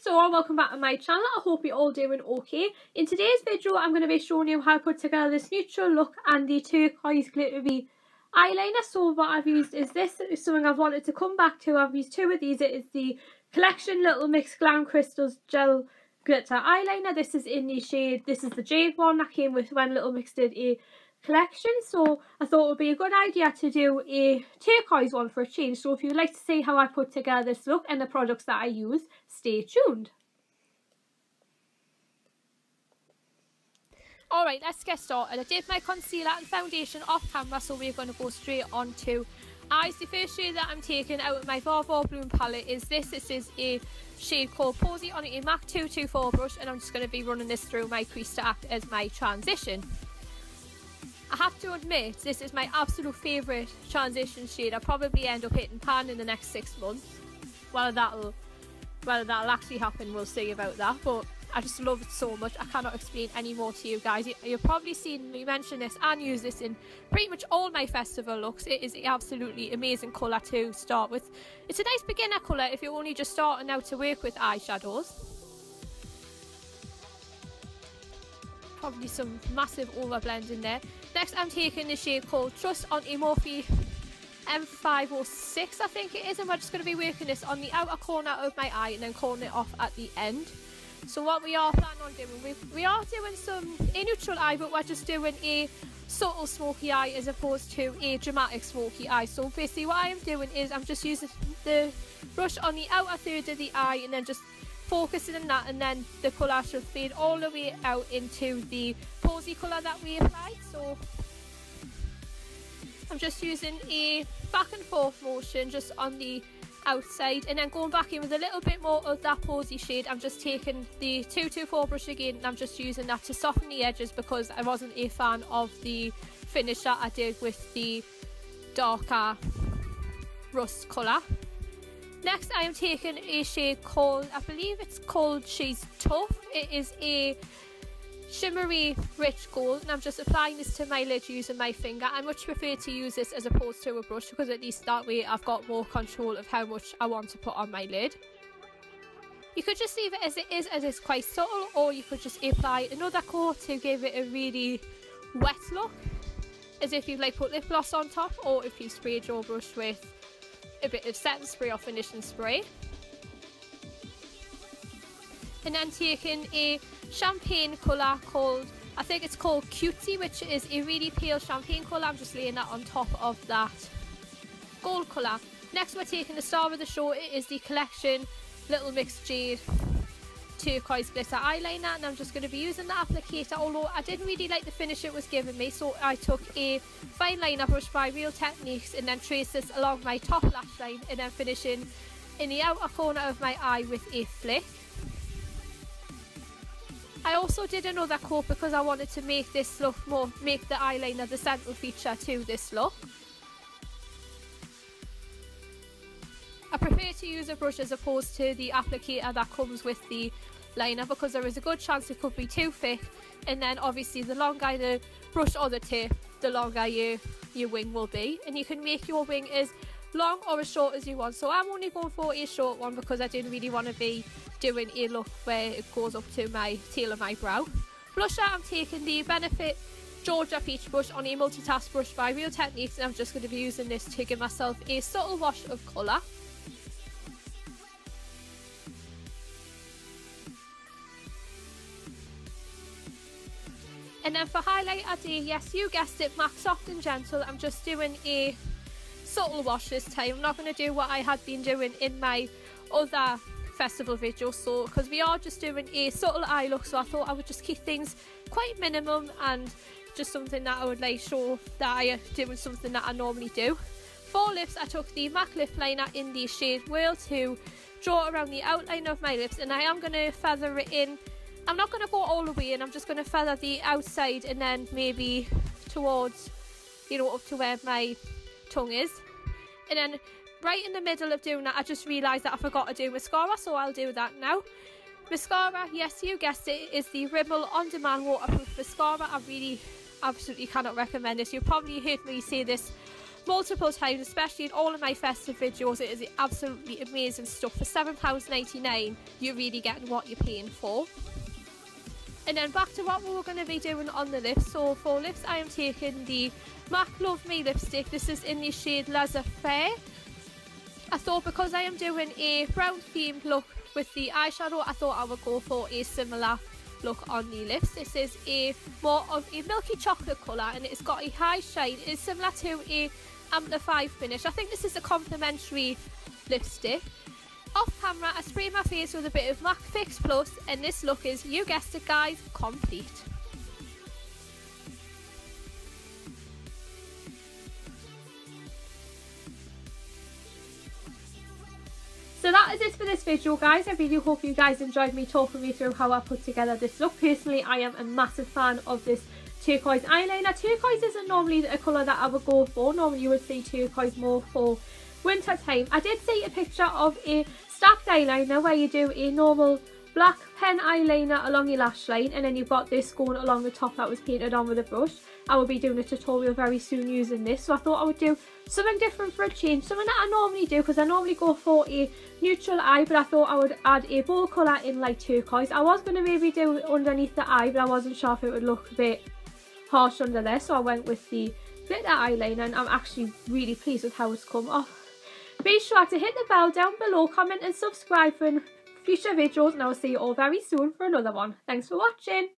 so welcome back to my channel. I hope you're all doing okay. In today's video I'm going to be showing you how I put together this neutral look and the turquoise glittery eyeliner. So what I've used is this, is something I've wanted to come back to. I've used two of these. It is the Collection Little Mix Glam Crystals Gel Glitter Eyeliner. This is in the shade, this is the jade one that came with when Little Mix did a collection so I thought it would be a good idea to do a turquoise one for a change so if you'd like to see how I put together this look and the products that I use stay tuned. Alright let's get started. I did my concealer and foundation off camera so we're going to go straight on to eyes. The first shade that I'm taking out of my Voivod Bloom palette is this. This is a shade called Posy on a MAC 224 brush and I'm just going to be running this through my crease to act as my transition. I have to admit, this is my absolute favourite transition shade. I'll probably end up hitting pan in the next six months. Whether that'll, whether that'll actually happen, we'll see about that. But I just love it so much. I cannot explain any more to you guys. You've probably seen me mention this and use this in pretty much all my festival looks. It is absolutely amazing colour to start with. It's a nice beginner colour if you're only just starting out to work with eyeshadows. probably some massive overblend in there. Next I'm taking the shade called Trust on a Morphe M506 I think it is and we're just going to be working this on the outer corner of my eye and then calling it off at the end. So what we are planning on doing, we, we are doing some a neutral eye but we're just doing a subtle smoky eye as opposed to a dramatic smoky eye. So basically what I am doing is I'm just using the brush on the outer third of the eye and then just focusing on that and then the colour should fade all the way out into the posy colour that we applied so I'm just using a back and forth motion just on the outside and then going back in with a little bit more of that posy shade. I'm just taking the 224 brush again and I'm just using that to soften the edges because I wasn't a fan of the finish that I did with the darker rust colour Next I am taking a shade called, I believe it's called She's Tough. It is a shimmery rich gold and I'm just applying this to my lid using my finger. I much prefer to use this as opposed to a brush because at least that way I've got more control of how much I want to put on my lid. You could just leave it as it is as it's quite subtle or you could just apply another coat to give it a really wet look as if you like put lip gloss on top or if you sprayed your brush with a bit of setting spray or finishing spray. And then taking a champagne colour called, I think it's called Cutie, which is a really pale champagne colour. I'm just laying that on top of that gold colour. Next we're taking the star of the show, it is the collection Little Mix Jade turquoise glitter eyeliner and I'm just going to be using the applicator although I didn't really like the finish it was giving me so I took a fine liner brush by Real Techniques and then traced this along my top lash line and then finishing in the outer corner of my eye with a flick. I also did another coat because I wanted to make this look more, make the eyeliner the central feature to this look. Prefer to use a brush as opposed to the applicator that comes with the liner because there is a good chance it could be too thick and then obviously the longer the brush or the tip the longer your, your wing will be and you can make your wing as long or as short as you want so I'm only going for a short one because I didn't really want to be doing a look where it goes up to my tail of my brow. Blusher I'm taking the Benefit Georgia Peach Brush on a multitask brush by Real Techniques and I'm just going to be using this to give myself a subtle wash of colour. And then for highlight day, yes, you guessed it, MAC Soft and Gentle. I'm just doing a subtle wash this time. I'm not going to do what I had been doing in my other festival video. So, because we are just doing a subtle eye look, so I thought I would just keep things quite minimum and just something that I would like show that I am doing something that I normally do. For lips, I took the MAC lip liner in the shade Whirl to draw around the outline of my lips and I am going to feather it in I'm not going to go all the way and I'm just going to feather the outside and then maybe towards, you know, up to where my tongue is. And then right in the middle of doing that, I just realised that I forgot to do mascara, so I'll do that now. Mascara, yes, you guessed it, is the Rimmel On Demand Waterproof Mascara. I really absolutely cannot recommend this. You've probably heard me say this multiple times, especially in all of my festive videos. It is absolutely amazing stuff. For £7.99, you're really getting what you're paying for. And then back to what we are going to be doing on the lips. So for lips, I am taking the MAC Love Me lipstick. This is in the shade Laissez Faire. I thought because I am doing a brown themed look with the eyeshadow, I thought I would go for a similar look on the lips. This is a more of a milky chocolate colour and it's got a high shine. It's similar to a amplified finish. I think this is a complimentary lipstick. Off camera, I spray my face with a bit of MAC Fix Plus and this look is, you guessed it guys, complete. So that is it for this video guys. I really hope you guys enjoyed me talking me through how I put together this look. Personally, I am a massive fan of this turquoise eyeliner. Turquoise isn't normally a colour that I would go for. Normally you would see turquoise more for winter time. I did see a picture of a stacked eyeliner where you do a normal black pen eyeliner along your lash line and then you've got this going along the top that was painted on with a brush. I will be doing a tutorial very soon using this so I thought I would do something different for a change, something that I normally do because I normally go for a neutral eye but I thought I would add a bold colour in like turquoise. I was going to maybe do underneath the eye but I wasn't sure if it would look a bit harsh under there so I went with the glitter eyeliner and I'm actually really pleased with how it's come off. Be sure to hit the bell down below, comment and subscribe for future videos and I will see you all very soon for another one. Thanks for watching.